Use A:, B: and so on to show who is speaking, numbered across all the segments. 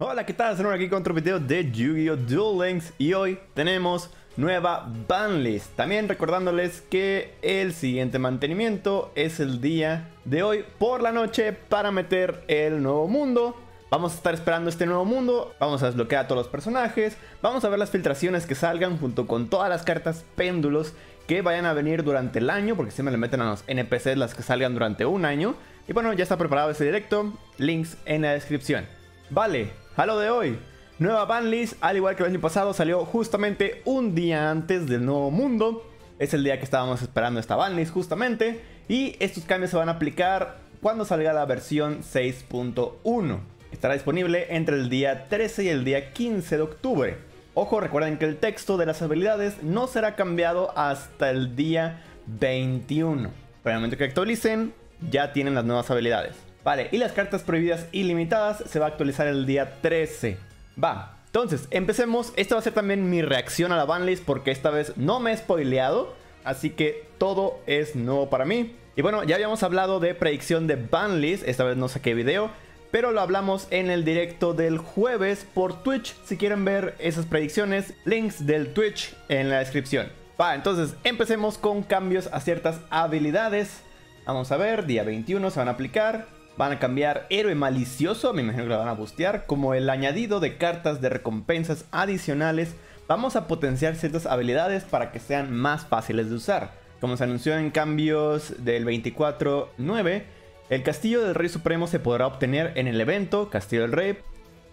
A: Hola, ¿qué tal? Estamos aquí con otro video de Yu-Gi-Oh! Duel Links y hoy tenemos nueva banlist. También recordándoles que el siguiente mantenimiento es el día de hoy por la noche para meter el nuevo mundo. Vamos a estar esperando este nuevo mundo, vamos a desbloquear a todos los personajes, vamos a ver las filtraciones que salgan junto con todas las cartas péndulos que vayan a venir durante el año, porque siempre le meten a los NPCs las que salgan durante un año. Y bueno, ya está preparado este directo, links en la descripción. Vale, a lo de hoy. Nueva banlist, al igual que el año pasado, salió justamente un día antes del nuevo mundo. Es el día que estábamos esperando esta banlist justamente. Y estos cambios se van a aplicar cuando salga la versión 6.1. Estará disponible entre el día 13 y el día 15 de octubre. Ojo, recuerden que el texto de las habilidades no será cambiado hasta el día 21. Para el momento que actualicen, ya tienen las nuevas habilidades. Vale, y las cartas prohibidas ilimitadas se va a actualizar el día 13. Va, entonces, empecemos. Esta va a ser también mi reacción a la banlist porque esta vez no me he spoileado. Así que todo es nuevo para mí. Y bueno, ya habíamos hablado de predicción de banlist. Esta vez no saqué video. Pero lo hablamos en el directo del jueves por Twitch. Si quieren ver esas predicciones, links del Twitch en la descripción. Va, entonces empecemos con cambios a ciertas habilidades. Vamos a ver, día 21 se van a aplicar. Van a cambiar héroe malicioso, me imagino que lo van a bustear, como el añadido de cartas de recompensas adicionales. Vamos a potenciar ciertas habilidades para que sean más fáciles de usar. Como se anunció en cambios del 24.9, el Castillo del Rey Supremo se podrá obtener en el evento Castillo del Rey.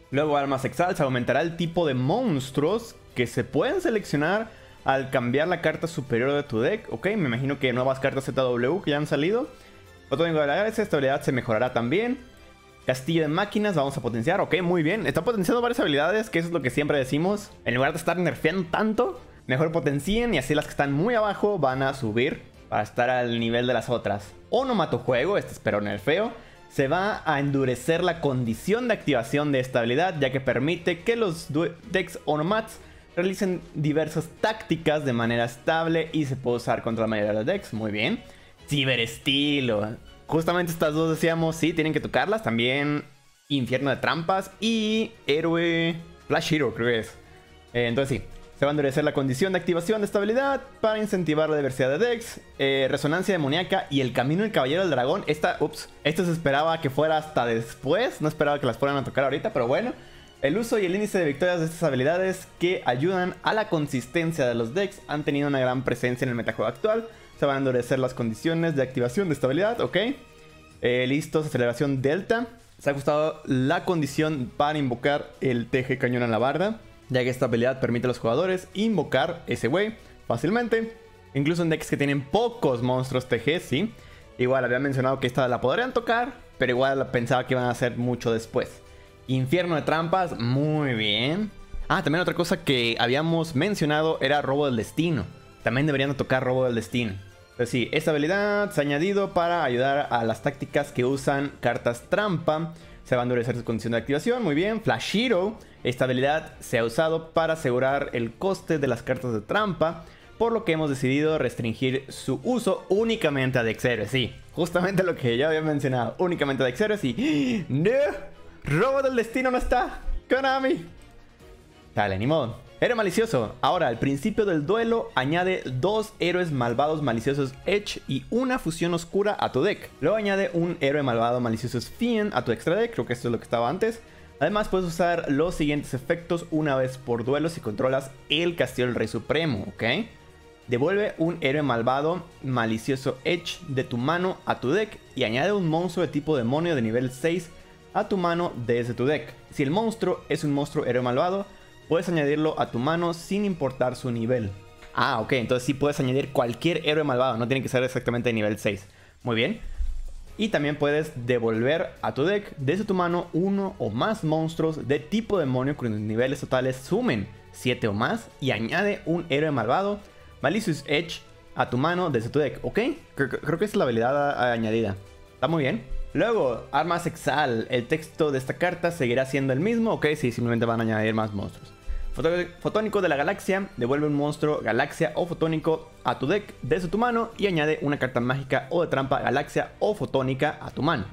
A: Luego Armas Exalt aumentará el tipo de monstruos que se pueden seleccionar al cambiar la carta superior de tu deck. Ok, me imagino que nuevas cartas ZW que ya han salido. Fotónico de la Galaxia, esta habilidad se mejorará también. Castillo de máquinas, vamos a potenciar. Ok, muy bien. Está potenciando varias habilidades, que eso es lo que siempre decimos. En lugar de estar nerfeando tanto, mejor potencien y así las que están muy abajo van a subir para estar al nivel de las otras. Onomatojuego, este espero nerfeo. Se va a endurecer la condición de activación de esta habilidad, ya que permite que los decks Onomats realicen diversas tácticas de manera estable y se puede usar contra la mayoría de los decks. Muy bien ciberestilo. Justamente estas dos decíamos, sí, tienen que tocarlas. También Infierno de Trampas y Héroe Flash Hero, creo que es. Eh, entonces sí, se va a endurecer la condición de activación de estabilidad para incentivar la diversidad de decks, eh, resonancia demoníaca y el camino del caballero del dragón. Esta, ups, esto se esperaba que fuera hasta después, no esperaba que las fueran a tocar ahorita, pero bueno. El uso y el índice de victorias de estas habilidades que ayudan a la consistencia de los decks han tenido una gran presencia en el metajuego actual. Se van a endurecer las condiciones de activación de estabilidad, ok. Eh, listos, aceleración delta. Se ha ajustado la condición para invocar el TG cañón a la barda, ya que esta habilidad permite a los jugadores invocar ese wey fácilmente. Incluso en decks que tienen pocos monstruos TG, sí. Igual había mencionado que esta la podrían tocar, pero igual pensaba que iban a hacer mucho después. Infierno de trampas, muy bien. Ah, también otra cosa que habíamos mencionado era robo del destino también deberían tocar robo del destino. Pero sí, esta habilidad se ha añadido para ayudar a las tácticas que usan cartas trampa. Se va a endurecer su condición de activación, muy bien. Flash Hero, esta habilidad se ha usado para asegurar el coste de las cartas de trampa. Por lo que hemos decidido restringir su uso únicamente a Dexeres. Sí, justamente lo que ya había mencionado. Únicamente a Dexeres y... ¡No! ¡Robo del destino no está! ¡Konami! Dale, ni modo. Héroe malicioso. Ahora, al principio del duelo, añade dos héroes malvados maliciosos Edge y una fusión oscura a tu deck. Luego añade un héroe malvado malicioso Fiend a tu extra deck. Creo que esto es lo que estaba antes. Además, puedes usar los siguientes efectos una vez por duelo si controlas el Castillo del Rey Supremo, ¿ok? Devuelve un héroe malvado malicioso Edge de tu mano a tu deck y añade un monstruo de tipo demonio de nivel 6 a tu mano desde tu deck. Si el monstruo es un monstruo héroe malvado, puedes añadirlo a tu mano sin importar su nivel. Ah, ok, entonces sí puedes añadir cualquier héroe malvado, no tiene que ser exactamente de nivel 6. Muy bien. Y también puedes devolver a tu deck desde tu mano uno o más monstruos de tipo demonio cuyos niveles totales sumen 7 o más y añade un héroe malvado, Malicious Edge, a tu mano desde tu deck, ¿ok? Creo, que es la habilidad añadida. Está muy bien. Luego, Armas Exal. El texto de esta carta seguirá siendo el mismo, ok, sí, simplemente van a añadir más monstruos. Fotónico de la galaxia, devuelve un monstruo galaxia o fotónico a tu deck desde tu mano y añade una carta mágica o de trampa galaxia o fotónica a tu mano.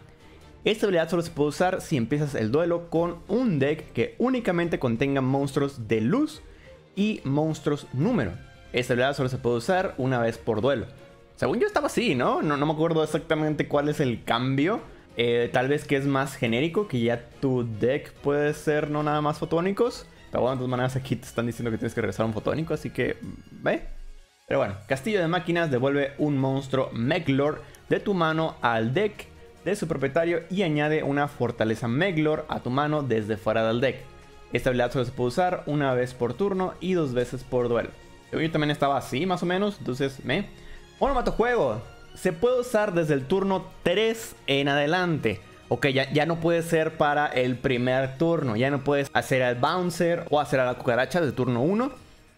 A: Esta habilidad solo se puede usar si empiezas el duelo con un deck que únicamente contenga monstruos de luz y monstruos número. Esta habilidad solo se puede usar una vez por duelo. Según yo estaba así, ¿no? No, me acuerdo exactamente cuál es el cambio. Eh, tal vez que es más genérico, que ya tu deck puede ser no nada más fotónicos. Pero bueno, maneras aquí te están diciendo que tienes que regresar a un fotónico, así que... ¿Ve? Pero bueno, Castillo de Máquinas devuelve un monstruo Meglor de tu mano al deck de su propietario y añade una fortaleza Meglor a tu mano desde fuera del deck. Esta habilidad solo se puede usar una vez por turno y dos veces por duelo. Yo también estaba así más o menos, entonces me... Bueno, juego. Se puede usar desde el turno 3 en adelante. Ok, ya, ya, no puede ser para el primer turno. Ya no puedes hacer al bouncer o hacer a la cucaracha desde turno 1.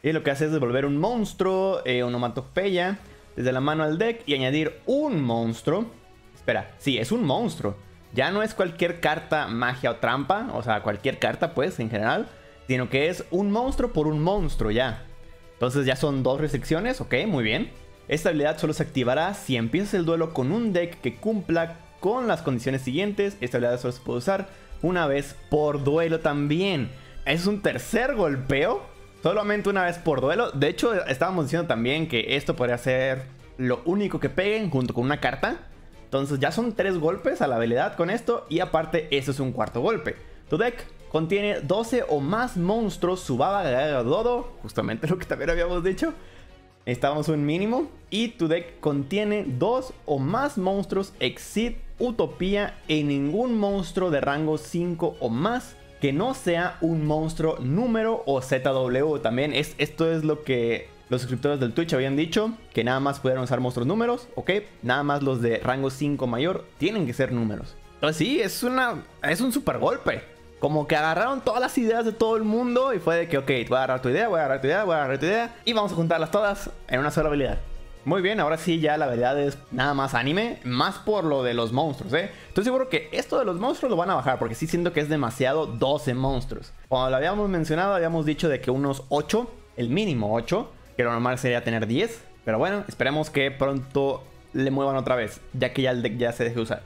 A: Y lo que hace es devolver un monstruo, eh, onomatopeya, desde la mano al deck y añadir un monstruo. Espera, sí, es un monstruo. Ya no es cualquier carta magia o trampa, o sea, cualquier carta pues en general, sino que es un monstruo por un monstruo ya. Entonces ya son dos restricciones, ok, muy bien. Esta habilidad solo se activará si empiezas el duelo con un deck que cumpla con las condiciones siguientes. Esta habilidad solo se puede usar una vez por duelo también. Es un tercer golpeo, solamente una vez por duelo. De hecho, estábamos diciendo también que esto podría ser lo único que peguen junto con una carta. Entonces ya son tres golpes a la habilidad con esto y aparte eso es un cuarto golpe. Tu deck contiene 12 o más monstruos Subaba Dodo, justamente lo que también habíamos dicho Necesitamos un mínimo. Y tu deck contiene dos o más monstruos Exit, Utopía y ningún monstruo de rango 5 o más que no sea un monstruo número o ZW. También es, esto es lo que los suscriptores del Twitch habían dicho, que nada más pudieron usar monstruos números, ¿ok? Nada más los de rango 5 mayor tienen que ser números. Entonces sí, es, una, es un super golpe como que agarraron todas las ideas de todo el mundo y fue de que, ok, voy a agarrar tu idea, voy a agarrar tu idea, voy a agarrar tu idea y vamos a juntarlas todas en una sola habilidad. Muy bien, ahora sí ya la verdad es nada más anime, más por lo de los monstruos, ¿eh? Estoy seguro que esto de los monstruos lo van a bajar porque sí siento que es demasiado 12 monstruos. Cuando lo habíamos mencionado habíamos dicho de que unos 8, el mínimo 8, que lo normal sería tener 10, pero bueno, esperemos que pronto le muevan otra vez, ya que ya el deck ya se deje usar.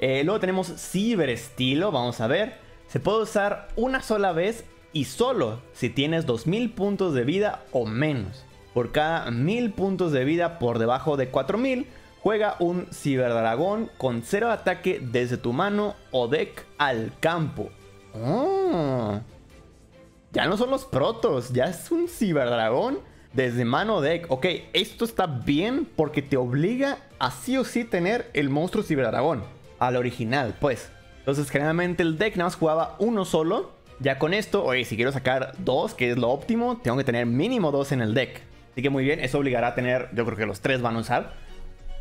A: Eh, luego tenemos Cyber Estilo, vamos a ver. Se puede usar una sola vez y solo si tienes 2000 puntos de vida o menos. Por cada 1000 puntos de vida por debajo de 4000, juega un ciberdragón con 0 ataque desde tu mano o deck al campo. Oh. Ya no son los protos, ya es un ciberdragón desde mano deck. Ok, esto está bien porque te obliga a sí o sí tener el monstruo ciberdragón. Al original, pues. Entonces, generalmente el deck nada más jugaba uno solo. Ya con esto, oye, si quiero sacar dos, que es lo óptimo, tengo que tener mínimo dos en el deck. Así que muy bien, eso obligará a tener, yo creo que los tres van a usar.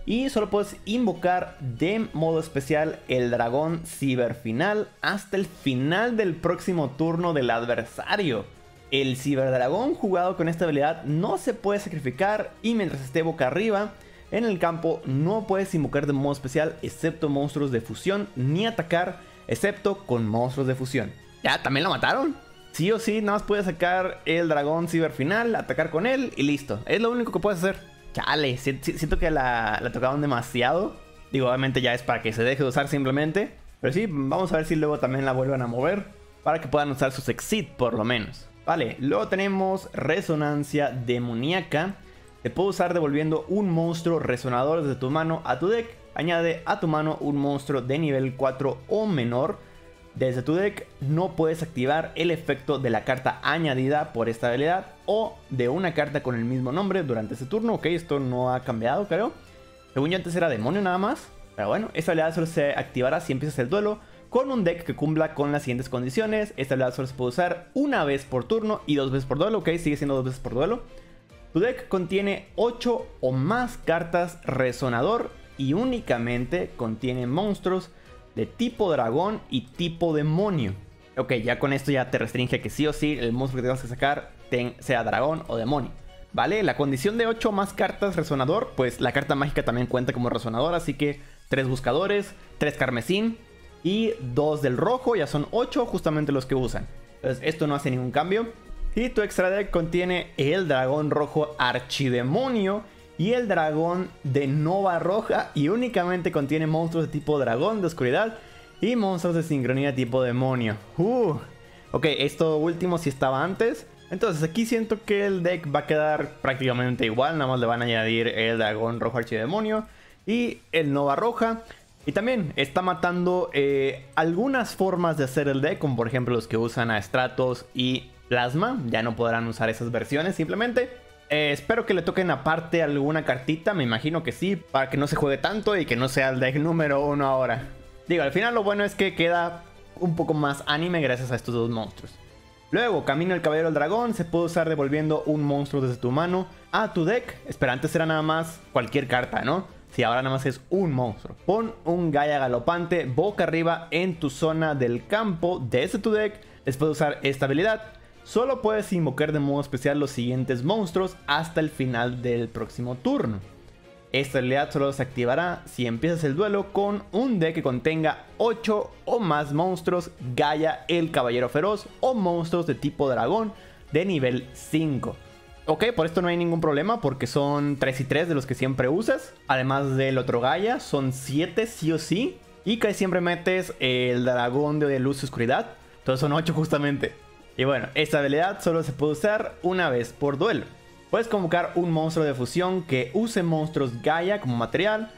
A: Y solo puedes invocar de modo especial el dragón ciberfinal hasta el final del próximo turno del adversario. El ciberdragón jugado con esta habilidad no se puede sacrificar y mientras esté boca arriba, en el campo no puedes invocar de modo especial excepto monstruos de fusión ni atacar excepto con monstruos de fusión. Ya, también lo mataron. Sí o sí, nada más puedes sacar el dragón ciber final, atacar con él y listo. Es lo único que puedes hacer. Chale, siento que la, la tocaron demasiado. Digo, obviamente ya es para que se deje de usar simplemente. Pero sí, vamos a ver si luego también la vuelven a mover. Para que puedan usar sus exit por lo menos. Vale, luego tenemos resonancia demoníaca se puede usar devolviendo un monstruo resonador desde tu mano a tu deck. Añade a tu mano un monstruo de nivel 4 o menor. Desde tu deck no puedes activar el efecto de la carta añadida por esta habilidad o de una carta con el mismo nombre durante ese turno. Ok, esto no ha cambiado, creo. Según yo antes era demonio nada más. Pero bueno, esta habilidad solo se activará si empiezas el duelo con un deck que cumpla con las siguientes condiciones. Esta habilidad solo se puede usar una vez por turno y dos veces por duelo. Ok, sigue siendo dos veces por duelo. Tu deck contiene 8 o más cartas resonador y únicamente contiene monstruos de tipo dragón y tipo demonio. Ok, ya con esto ya te restringe que sí o sí el monstruo que tengas que sacar sea dragón o demonio. ¿Vale? La condición de 8 o más cartas resonador, pues la carta mágica también cuenta como resonador, así que 3 buscadores, 3 carmesín y 2 del rojo, ya son 8 justamente los que usan. Entonces esto no hace ningún cambio. Y tu extra deck contiene el dragón rojo archidemonio y el dragón de nova roja y únicamente contiene monstruos de tipo dragón de oscuridad y monstruos de sincronía tipo demonio. Uh. Ok, esto último sí estaba antes. Entonces aquí siento que el deck va a quedar prácticamente igual. Nada más le van a añadir el dragón rojo archidemonio y el nova roja. Y también está matando eh, algunas formas de hacer el deck, como por ejemplo los que usan a Stratos y Plasma. Ya no podrán usar esas versiones simplemente. Eh, espero que le toquen aparte alguna cartita, me imagino que sí, para que no se juegue tanto y que no sea el deck número uno ahora. Digo, al final lo bueno es que queda un poco más anime gracias a estos dos monstruos. Luego, Camino el Caballero del Dragón se puede usar devolviendo un monstruo desde tu mano a tu deck. Espera, antes era nada más cualquier carta, ¿no? Si ahora nada más es un monstruo. Pon un Gaia galopante boca arriba en tu zona del campo desde tu deck. Después de usar esta habilidad, solo puedes invocar de modo especial los siguientes monstruos hasta el final del próximo turno. Esta habilidad solo se activará si empiezas el duelo con un deck que contenga 8 o más monstruos Gaia el Caballero Feroz o monstruos de tipo dragón de nivel 5. Ok, por esto no hay ningún problema porque son 3 y 3 de los que siempre usas. Además del otro Gaia, son 7 sí o sí. Y que siempre metes el dragón de luz y oscuridad. Entonces son 8 justamente. Y bueno, esta habilidad solo se puede usar una vez por duelo. Puedes convocar un monstruo de fusión que use monstruos Gaia como material,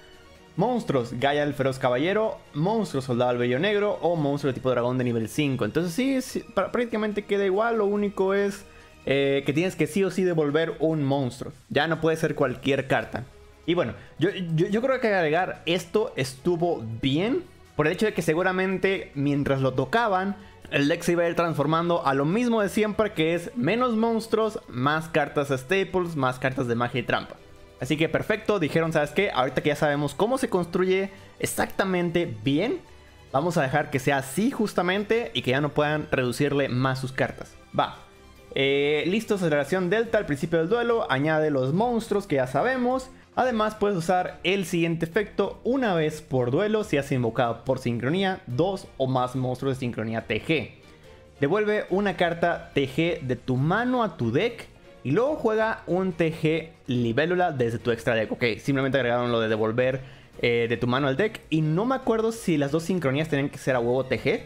A: monstruos Gaia el Feroz Caballero, monstruo Soldado al Bello Negro o monstruo de tipo dragón de nivel 5. Entonces sí, prácticamente queda igual, lo único es eh, que tienes que sí o sí devolver un monstruo. Ya no puede ser cualquier carta. Y bueno, yo, yo creo que agregar esto estuvo bien por el hecho de que seguramente mientras lo tocaban el deck se iba a ir transformando a lo mismo de siempre, que es menos monstruos, más cartas staples, más cartas de magia y trampa. Así que perfecto, dijeron, ¿sabes qué? Ahorita que ya sabemos cómo se construye exactamente bien, vamos a dejar que sea así justamente y que ya no puedan reducirle más sus cartas. Va. Eh, listo, aceleración delta al principio del duelo, añade los monstruos que ya sabemos. Además puedes usar el siguiente efecto una vez por duelo si has invocado por sincronía dos o más monstruos de sincronía TG. Devuelve una carta TG de tu mano a tu deck y luego juega un TG libélula desde tu extra deck. Ok, simplemente agregaron lo de devolver eh, de tu mano al deck y no me acuerdo si las dos sincronías tenían que ser a huevo TG.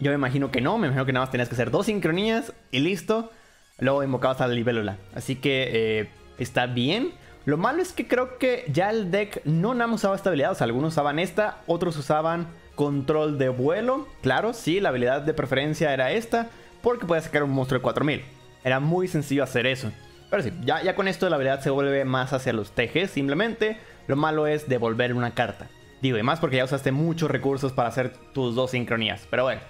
A: Yo me imagino que no, me imagino que nada más tenías que hacer dos sincronías y listo. Luego invocabas a la libélula. Así que eh, está bien. Lo malo es que creo que ya el deck no nada usaba esta habilidad. O sea, algunos usaban esta, otros usaban control de vuelo. Claro, sí, la habilidad de preferencia era esta, porque podía sacar un monstruo de 4000. Era muy sencillo hacer eso. Pero sí, ya, ya con esto la habilidad se vuelve más hacia los TG simplemente. Lo malo es devolver una carta. Digo, y más porque ya usaste muchos recursos para hacer tus dos sincronías. Pero bueno.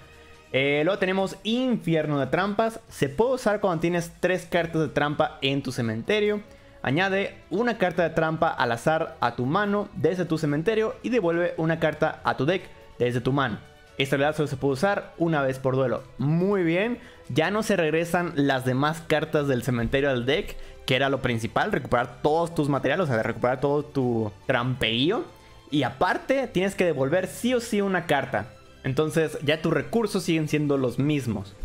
A: Eh, luego tenemos Infierno de Trampas. Se puede usar cuando tienes tres cartas de trampa en tu cementerio. Añade una carta de trampa al azar a tu mano desde tu cementerio y devuelve una carta a tu deck desde tu mano. Esta habilidad solo se puede usar una vez por duelo. Muy bien, ya no se regresan las demás cartas del cementerio al deck, que era lo principal, recuperar todos tus materiales, o sea, recuperar todo tu trampeío. Y aparte, tienes que devolver sí o sí una carta. Entonces, ya tus recursos siguen siendo los mismos.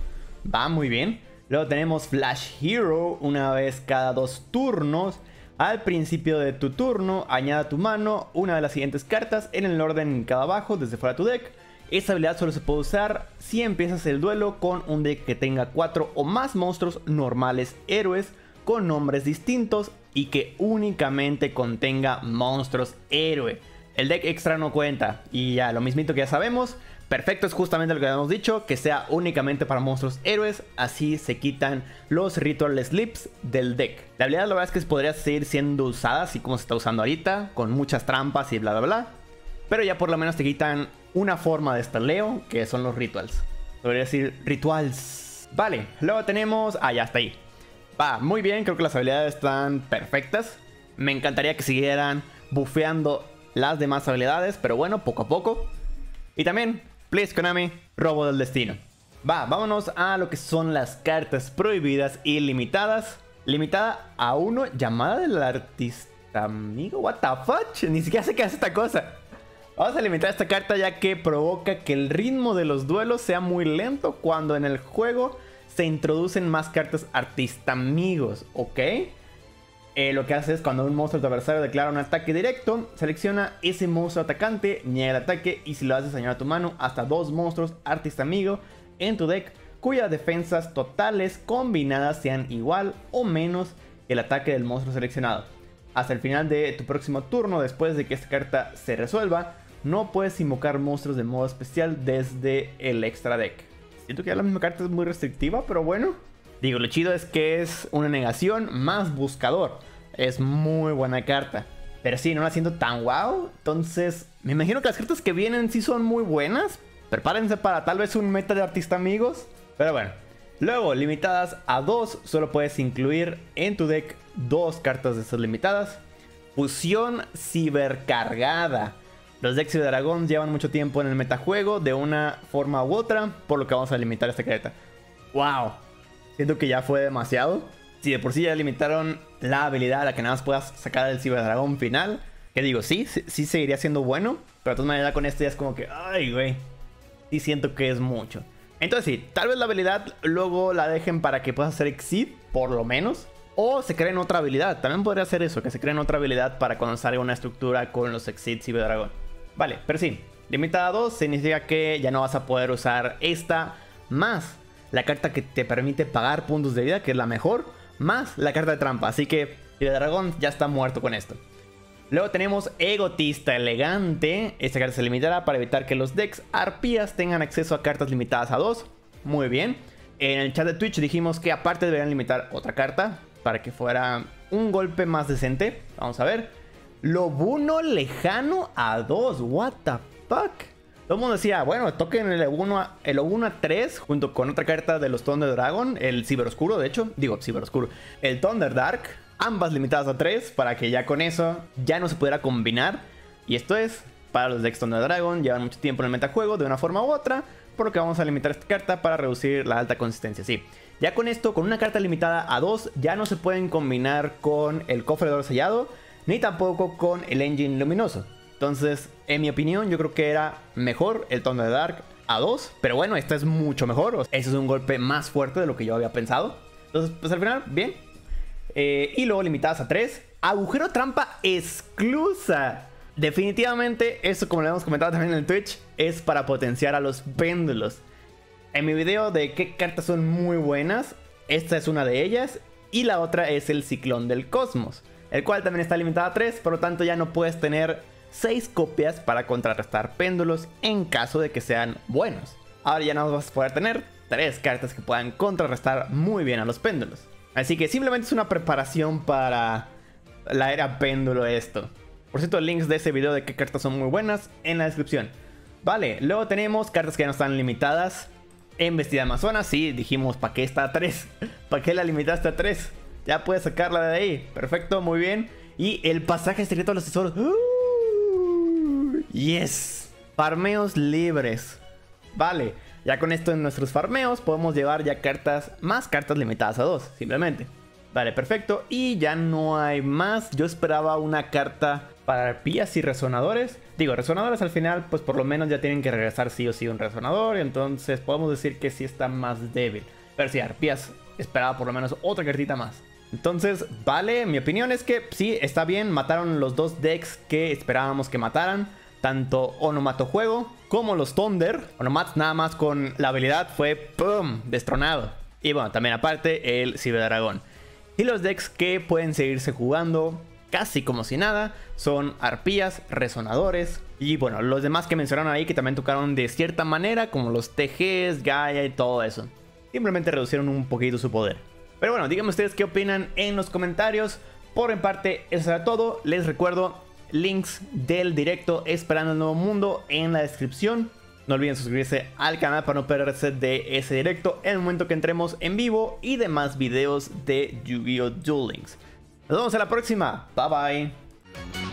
A: Va muy bien. Luego tenemos Flash Hero una vez cada dos turnos. Al principio de tu turno, añada a tu mano una de las siguientes cartas en el orden cada abajo desde fuera de tu deck. Esta habilidad solo se puede usar si empiezas el duelo con un deck que tenga 4 o más monstruos normales héroes con nombres distintos y que únicamente contenga monstruos héroe. El deck extra no cuenta y ya lo mismito que ya sabemos, Perfecto es justamente lo que habíamos dicho, que sea únicamente para monstruos héroes, así se quitan los Ritual Slips del deck. La habilidad la verdad es que podría seguir siendo usada así como se está usando ahorita, con muchas trampas y bla bla bla. Pero ya por lo menos te quitan una forma de estaleo, que son los Rituals. Podría decir Rituals. Vale, luego tenemos... Ah, ya está ahí. Va, muy bien, creo que las habilidades están perfectas. Me encantaría que siguieran bufeando las demás habilidades, pero bueno, poco a poco. Y también Please Konami, robo del destino. Va, vámonos a lo que son las cartas prohibidas y limitadas. Limitada a uno, llamada del artista amigo. What the fuck? Ni siquiera sé qué hace esta cosa. Vamos a limitar esta carta ya que provoca que el ritmo de los duelos sea muy lento cuando en el juego se introducen más cartas artista amigos, ¿ok? Eh, lo que hace es cuando un monstruo de adversario declara un ataque directo, selecciona ese monstruo atacante, niega el ataque y si lo haces añade a tu mano hasta dos monstruos artista amigo en tu deck cuyas defensas totales combinadas sean igual o menos que el ataque del monstruo seleccionado. Hasta el final de tu próximo turno, después de que esta carta se resuelva, no puedes invocar monstruos de modo especial desde el extra deck. Siento que ya la misma carta es muy restrictiva, pero bueno. Digo, lo chido es que es una negación más buscador. Es muy buena carta. Pero sí, no la siento tan wow. Entonces, me imagino que las cartas que vienen sí son muy buenas. Prepárense para tal vez un meta de artista amigos. Pero bueno. Luego, limitadas a 2, solo puedes incluir en tu deck dos cartas de estas limitadas. Fusión cibercargada. Los decks de dragón llevan mucho tiempo en el metajuego de una forma u otra, por lo que vamos a limitar esta carta. ¡Wow! Siento que ya fue demasiado. Si de por sí ya limitaron la habilidad a la que nada más puedas sacar el ciberdragón final, que digo, sí, sí, seguiría siendo bueno, pero de todas maneras con esto ya es como que, ay, güey, sí siento que es mucho. Entonces sí, tal vez la habilidad luego la dejen para que puedas hacer Exit, por lo menos. O se creen otra habilidad. También podría hacer eso, que se creen otra habilidad para cuando salga una estructura con los Exits y Dragón. Vale, pero sí, limitada a 2 significa que ya no vas a poder usar esta más la carta que te permite pagar puntos de vida, que es la mejor, más la carta de trampa. Así que el dragón ya está muerto con esto. Luego tenemos Egotista Elegante. Esta carta se limitará para evitar que los decks arpías tengan acceso a cartas limitadas a 2. Muy bien. En el chat de Twitch dijimos que aparte deberían limitar otra carta para que fuera un golpe más decente. Vamos a ver. Lobuno lejano a 2. What the fuck? Todo el mundo decía, bueno, toquen el Lobuno a, el 3 junto con otra carta de los Thunder Dragon, el Ciberoscuro, de hecho. Digo, Ciberoscuro. El Thunder Dark ambas limitadas a 3 para que ya con eso ya no se pudiera combinar. Y esto es para los decks Thunder Dragon, llevan mucho tiempo en el metajuego de una forma u otra, por lo que vamos a limitar esta carta para reducir la alta consistencia. Sí, ya con esto, con una carta limitada a 2, ya no se pueden combinar con el cofre de oro sellado, ni tampoco con el engine luminoso. Entonces, en mi opinión, yo creo que era mejor el Thunder Dark a 2, pero bueno, esta es mucho mejor. Ese es un golpe más fuerte de lo que yo había pensado. Entonces, pues al final, bien, eh, y luego limitadas a 3. Agujero trampa exclusa. Definitivamente, esto como lo hemos comentado también en Twitch, es para potenciar a los péndulos. En mi video de qué cartas son muy buenas, esta es una de ellas. Y la otra es el ciclón del cosmos, el cual también está limitado a 3, por lo tanto ya no puedes tener 6 copias para contrarrestar péndulos en caso de que sean buenos. Ahora ya no vas a poder tener 3 cartas que puedan contrarrestar muy bien a los péndulos. Así que simplemente es una preparación para la era péndulo esto. Por cierto, links de ese video de qué cartas son muy buenas en la descripción. Vale, luego tenemos cartas que no están limitadas. En Vestida Amazona, sí, dijimos, ¿para qué está a 3? ¿Para qué la limitaste a 3? Ya puedes sacarla de ahí. Perfecto, muy bien. Y el pasaje secreto de los tesoros. ¡Uh! Yes. Farmeos libres. Vale. Ya con esto en nuestros farmeos podemos llevar ya cartas, más cartas limitadas a dos, simplemente. Vale, perfecto. Y ya no hay más. Yo esperaba una carta para arpías y resonadores. Digo, resonadores al final, pues por lo menos ya tienen que regresar sí o sí un resonador. Entonces podemos decir que sí está más débil. Pero sí, arpías esperaba por lo menos otra cartita más. Entonces, vale, mi opinión es que sí, está bien. Mataron los dos decks que esperábamos que mataran tanto Onomato Juego como los Thunder. Onomat nada más con la habilidad fue ¡pum! destronado. Y bueno, también aparte el Ciberdragón. Y los decks que pueden seguirse jugando casi como si nada son arpías, resonadores y bueno, los demás que mencionaron ahí que también tocaron de cierta manera como los TGs, Gaia y todo eso. Simplemente reducieron un poquito su poder. Pero bueno, díganme ustedes qué opinan en los comentarios. Por en parte, eso será todo. Les recuerdo, links del directo Esperando el Nuevo Mundo en la descripción. No olviden suscribirse al canal para no perderse de ese directo en el momento que entremos en vivo y demás videos de Yu-Gi-Oh! Duel Links. Nos vemos en la próxima. Bye bye.